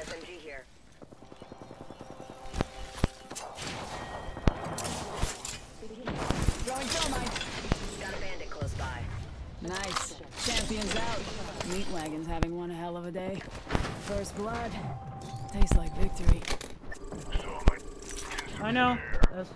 SMG here. Throwing thermite. Got a bandit close by. Nice. Champions out. Meat wagon's having one hell of a day. First blood. Tastes like victory. I know. That's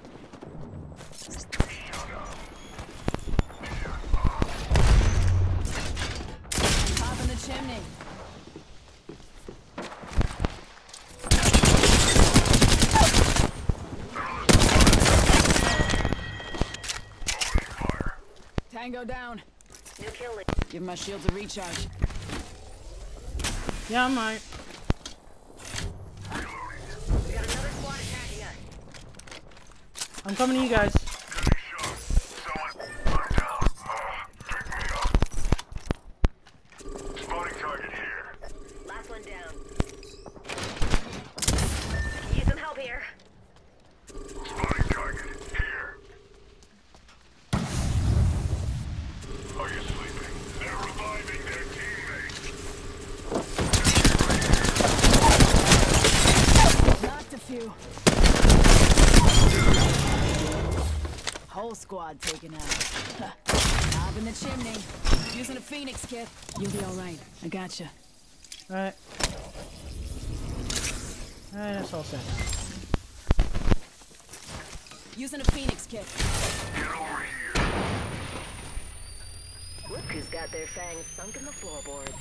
Tango down. New kill. Give my shields a recharge. Yeah, I might. We got another squad attacking us. I'm coming to you guys. Whole squad taken out. Top in the chimney. Using a phoenix kit. You'll be alright. I gotcha. Alright. Alright, that's all set. Using a phoenix kit. Get over here. Look who's got their fangs sunk in the floorboards.